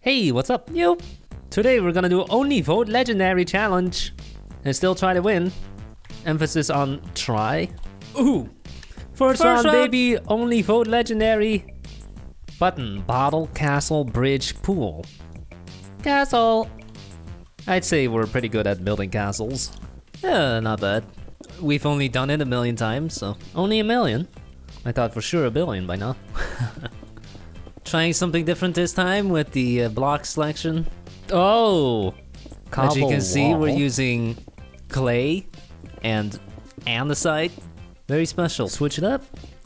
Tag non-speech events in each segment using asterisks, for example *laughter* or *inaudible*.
Hey, what's up? you? Today we're gonna do only vote legendary challenge and still try to win. Emphasis on try. Ooh. First, First round, round. baby. Only vote legendary. Button, bottle, castle, bridge, pool. Castle. I'd say we're pretty good at building castles. Yeah, not bad. We've only done it a million times, so Only a million. I thought for sure a billion by now. *laughs* trying something different this time with the uh, block selection. Oh. As you can see, we're using clay and andesite. Very special. Switch it up.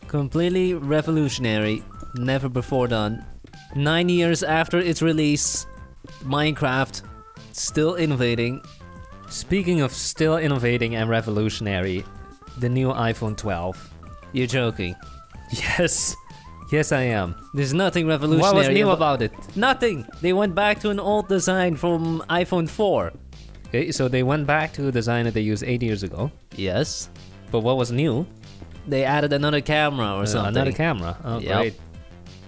Completely revolutionary. Never before done. Nine years after its release, Minecraft still innovating. Speaking of still innovating and revolutionary, the new iPhone 12. You're joking. *laughs* Yes. Yes, I am. There's nothing revolutionary. What was new about it? Nothing. They went back to an old design from iPhone 4. Okay, so they went back to a design that they used eight years ago. Yes. But what was new? They added another camera or Uh, something. Another camera. Oh, Yep. great.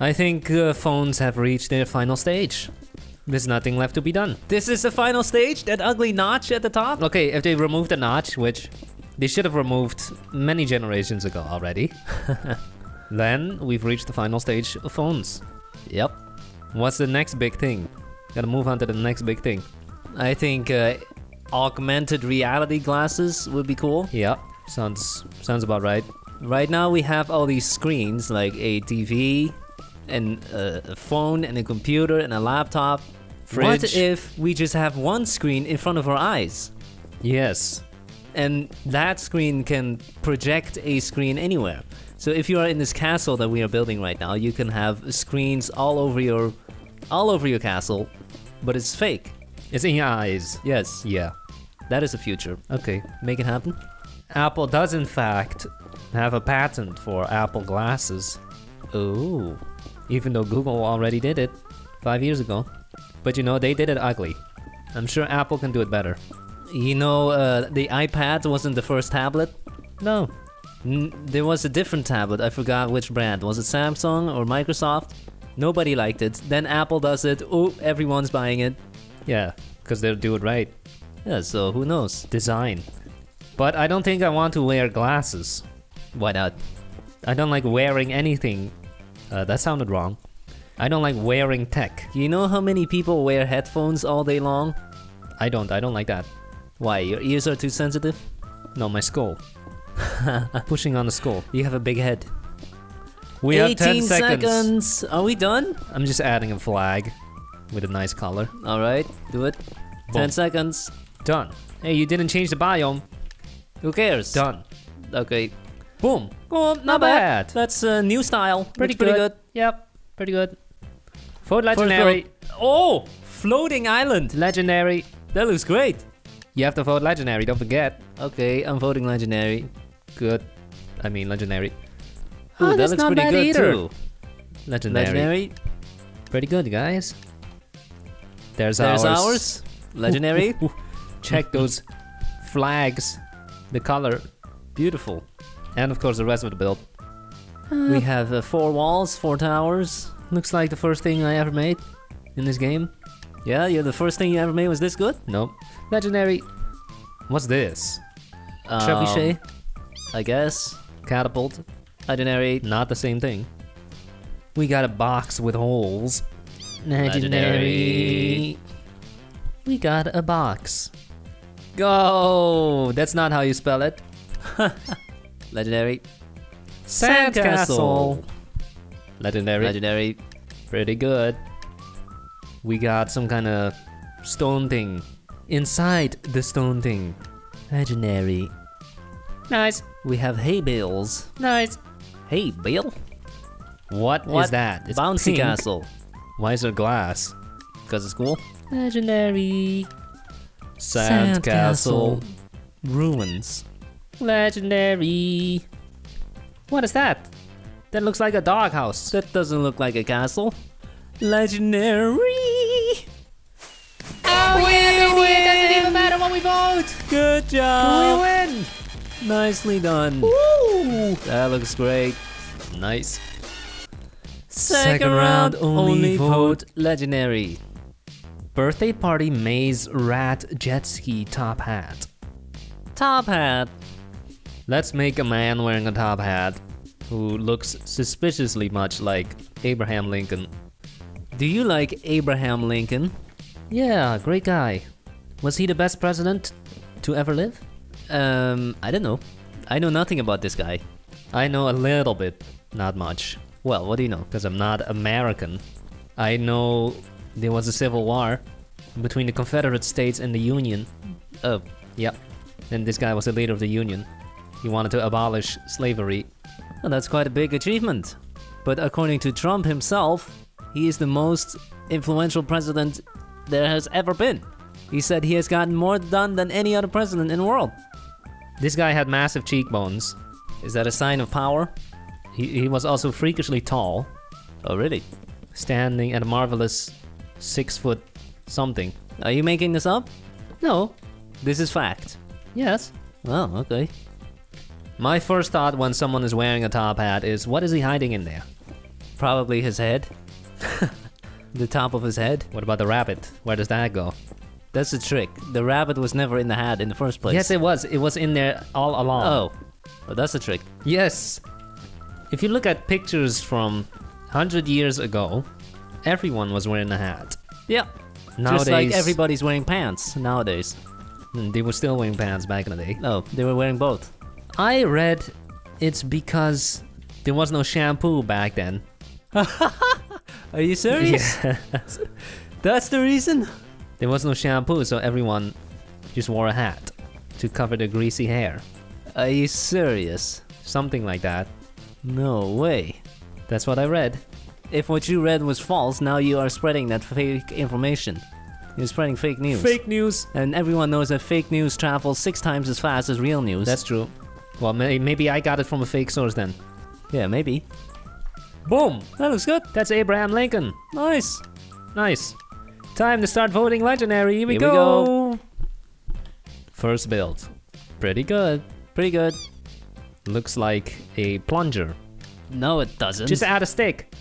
I think uh, phones have reached their final stage. There's nothing left to be done. This is the final stage, that ugly notch at the top. Okay, if they remove the notch, which they should have removed many generations ago already, *laughs* then we've reached the final stage of phones. Yep. What's the next big thing? Gotta move on to the next big thing. I think uh, augmented reality glasses would be cool. Yeah, sounds sounds about right. Right now we have all these screens like a TV and uh, a phone and a computer and a laptop. What if we just have one screen in front of our eyes? Yes. and that screen can project a screen anywhere. So if you are in this castle that we are building right now, you can have screens all over your all over your castle, but it's fake. It's in your eyes. Yes, Yeah. that is the future. Okay. Make it happen. Apple does in fact have a patent for Apple glasses, Oh, even though Google already did it five years ago. But you know, they did it ugly. I'm sure Apple can do it better. you know uh, the iPad wasn't the first tablet. No. There was a different tablet. I forgot which brand. Was it Samsung or Microsoft? Nobody liked it. Then Apple does it. Oh, everyone's buying it. Yeah, because they'll do it right. Yeah. So who knows? Design. But I don't think I want to wear glasses. Why not? I don't like wearing anything. Uh, that sounded wrong. I don't like wearing tech. You know how many people wear headphones all day long? I don't. I don't like that. Why? Your ears are too sensitive? No, my skull. *laughs* Pushing on the skull. You have a big head. We have 10 18 seconds. Are we done? I'm just adding a flag with a nice color. All right, do it. Boom. 10 seconds. Done. Hey, you didn't change the biome. Who cares? Done. Okay. Boom. Well, Not bad. That's a new style. Pretty Looks pretty good. good. Yep. Pretty good. Vote First legendary. Oh, floating island. Legendary. That looks great. You have to vote legendary. Don't forget. Okay, I'm voting legendary. Good. I mean legendary. Ooh, Oh, that looks not pretty good either. too. Legendary. Legendary. Pretty good, guys. There's, There's ours. ours. Legendary. Ooh, ooh. Check those flags. The color. Beautiful. And of course the rest of the build. we have uh, four walls, four towers. Looks like the first thing I ever made in this game. Yeah, you're the first thing you ever made was this good? Nope. Legendary. What's this? Um, Trebuchet? I guess. Catapult? Legendary. Not the same thing. We got a box with holes. Legendary. We got a box. Go! That's not how you spell it. *laughs* Legendary. Sandcastle. Legendary. Legendary. Pretty good. We got some kind of stone thing. Inside the stone thing. Legendary. Nice. We have hay bales. Nice. Hey, bale. What is What? that? It's Bouncy pink. castle. Why is there glass? Because it's cool. Legendary. Sandcastle. Ruins. Legendary. What is that? That looks like a doghouse. That doesn't look like a castle. Legendary. Oh, yeah, we win. Doesn't even matter what we vote. Good job. we win. Nicely done. Woo. That looks great. Nice. Second round, only vote legendary. Birthday party maze rat jet ski top hat. Top hat. Let's make a man wearing a top hat who looks suspiciously much like Abraham Lincoln. Do you like Abraham Lincoln? Yeah, great guy. Was he the best president to ever live? Um, I don't know. I know nothing about this guy. I know a little bit, not much, Well, what do you know? because I'm not American. I know there was a civil war between the Confederate States and the Union. Oh, Yep. And this guy was the leader of the Union. He wanted to abolish slavery. well, that's quite a big achievement. But according to Trump himself, he is the most influential president there has ever been. He said he has gotten more done than any other president in the world. This guy had massive cheekbones. Is that a sign of power? He, he was also freakishly tall, Oh, really? standing at a marvelous six foot something. Are you making this up? No, This is fact. yes. Oh, okay. My first thought when someone is wearing a top hat is what is he hiding in there? Probably his head. *laughs* the top of his head. What about the rabbit? Where does that go? That's the trick. The rabbit was never in the hat in the first place. Yes, it was. It was in there all along. Oh, well, that's the trick. Yes. If you look at pictures from 100 years ago, everyone was wearing a hat. Yeah. Nowadays, Just like everybody's wearing pants nowadays. Mm, they were still wearing pants back in the day. No, they were wearing both. I read it's because there was no shampoo back then. *laughs* Are you serious? *laughs* Yeah. *laughs* That's the reason? There was no shampoo, so everyone just wore a hat to cover their greasy hair. Are you serious? Something like that. No way. That's what I read. If what you read was false, now you are spreading that fake information. You're spreading fake news. Fake news. And everyone knows that fake news travels six times as fast as real news. That's true. Well, may- maybe I got it from a fake source then. yeah, maybe. Boom! That looks good. That's Abraham Lincoln. Nice. Nice. Time to start voting legendary. Here we, Here we go. First build. Pretty good. Pretty good. Looks like a plunger. No, it doesn't. Just add a stick.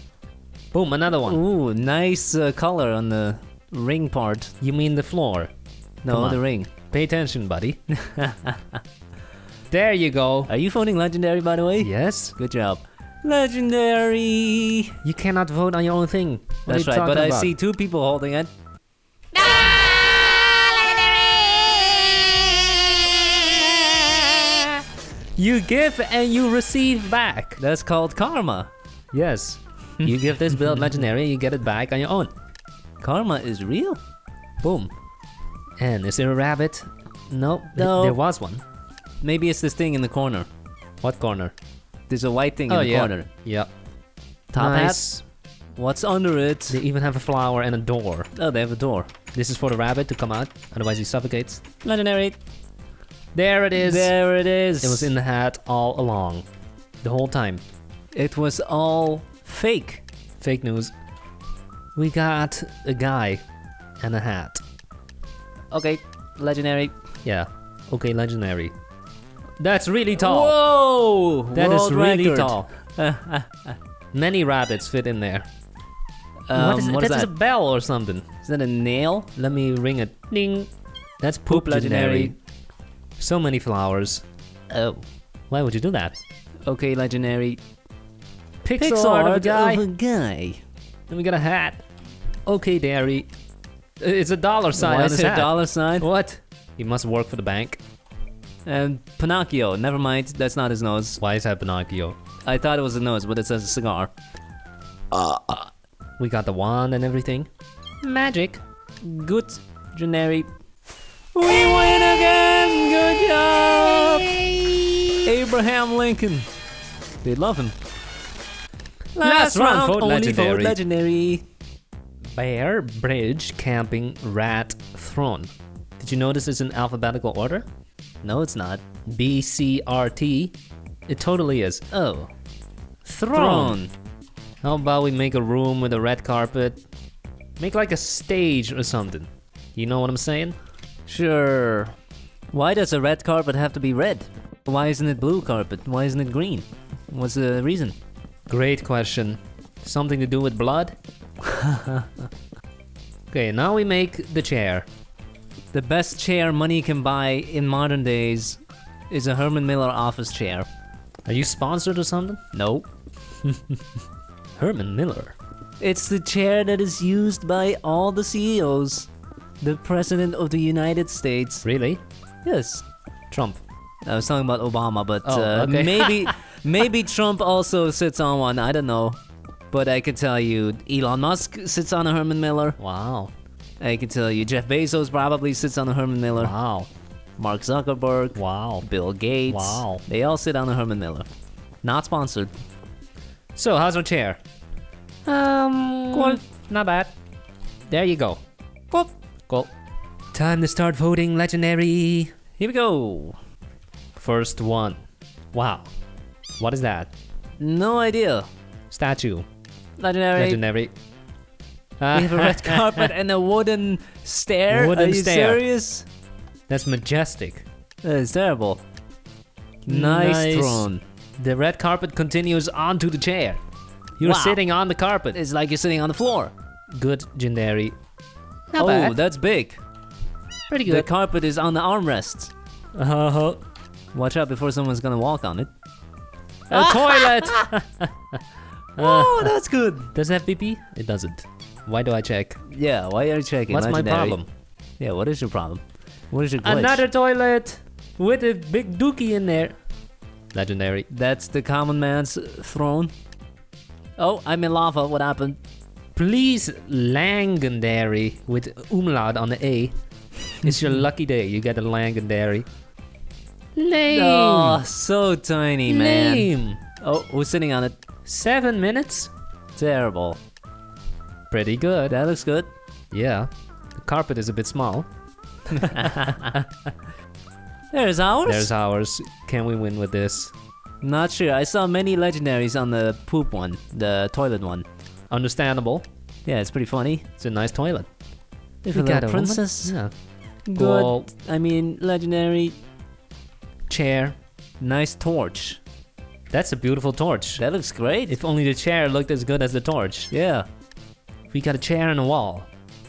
Boom, another one. Ooh, nice uh, color on the ring part. You mean the floor? No, the ring. Pay attention, buddy. *laughs* there you go. Are you voting legendary, by the way? Yes? Good job. Legendary. You cannot vote on your own thing. What That's right, but talking I see two people holding it. You give and you receive back. That's called karma. Yes. *laughs* you give this build legendary, you get it back on your own. Karma is real. Boom. And is there a rabbit? No. No. There was one. Maybe it's this thing in the corner. What corner? There's a white thing oh, in the yeah. corner. Yep. Top nice. hat. What's under it? They even have a flower and a door. Oh, they have a door. This is for the rabbit to come out, otherwise he suffocates. Legendary. There it is. There it is. It was in the hat all along. The whole time. It was all fake. Fake news. We got a guy and a hat. Okay, legendary. Yeah. Okay, legendary. That's really tall. Whoa! That is World really record. tall. *laughs* Many rabbits fit in there. Um, what is it? what is That's that? a bell or something. Is that a nail? Let me ring it. Ding. That's poop, Poop legendary. legendary. So many flowers. Oh. Why would you do that? Okay, legendary. Pixel, art of a guy. Of a guy. Then we got a hat. Okay, Dairy. Uh, it's a dollar sign Why is it a dollar sign? What? He must work for the bank. And Pinocchio. Never mind. That's not his nose. Why is that Pinocchio? I thought it was a nose, but it says a cigar. We got the wand and everything. Magic. Good, generic. We win again! Good job! Abraham Lincoln. They love him. Last round, vote only legendary. vote legendary. Bear, bridge, camping, rat, throne. Did you notice it's in alphabetical order? No, it's not. B C R T. It totally is. Oh, Throne. How about we make a room with a red carpet? Make like a stage or something. You know what I'm saying? Sure. Why does a red carpet have to be red? Why isn't it blue carpet? Why isn't it green? What's the reason? Great question. Something to do with blood? *laughs* Okay, now we make the chair. The best chair money can buy in modern days is a Herman Miller office chair. Are you sponsored or something? No. *laughs* Herman Miller. It's the chair that is used by all the CEOs. The President of the United States. Really? Yes. Trump. I was talking about Obama, but Oh, uh, okay. *laughs* maybe maybe Trump also sits on one. I don't know. But I can tell you, Elon Musk sits on a Herman Miller. Wow. I can tell you, Jeff Bezos probably sits on a Herman Miller. Wow. Mark Zuckerberg, Wow. Bill Gates. Wow. They all sit on a Herman Miller. Not sponsored. So, how's our chair? Um, cool. Not bad. There you go. Cool. Cool. Time to start voting legendary. Here we go. First one. Wow. What is that? No idea. Statue. Legendary. Legendary. We have a red *laughs* carpet and a wooden stair. Wooden Are you stair. serious? That's majestic. That is terrible. Nice, Nice. throne. The red carpet continues onto the chair. You're Wow. sitting on the carpet. It's like you're sitting on the floor. Good, Jindari. Oh, Not oh, bad. that's big. Pretty good. The carpet is on the armrests. Uh-huh. Watch out before someone's gonna walk on it. *laughs* A toilet! *laughs* Oh, *laughs* that's good. Does it have PP? It doesn't. Why do I check? Yeah, why are you checking? What's my problem? Yeah, what is your problem? What is your glitch? Another toilet with a big dookie in there. Legendary. That's the common man's throne. Oh, I'm in lava. What happened? Please, Langendary with umlaut on the A. It's your lucky day. You get a Langendary. Lame. Oh, so tiny, man. Lame. Oh, who's sitting on it? Seven minutes? Terrible. Pretty good. That looks good. Yeah. The carpet is a bit small. *laughs* There's ours. There's ours. Can we win with this? Not sure. I saw many legendaries on the poop one, the toilet one. Understandable. Yeah, it's pretty funny. It's a nice toilet. If We got a woman. princess, Yeah. good. Well, I mean, legendary. chair. Nice torch. That's a beautiful torch. That looks great. If only the chair looked as good as the torch. yeah. We got a chair and a wall.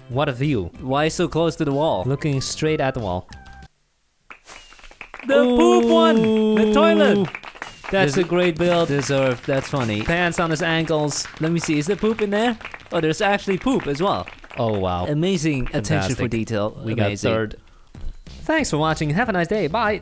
What a view. Why so close to the wall? Looking straight at the wall. the poop one. The toilet. That's This- a great build. Deserved. That's funny. Pants on his ankles. Let me see. Is there poop in there? Oh, there's actually poop as well. Oh wow. Amazing attention for detail. We got Amazing. third. Thanks for watching. Have a nice day. Bye.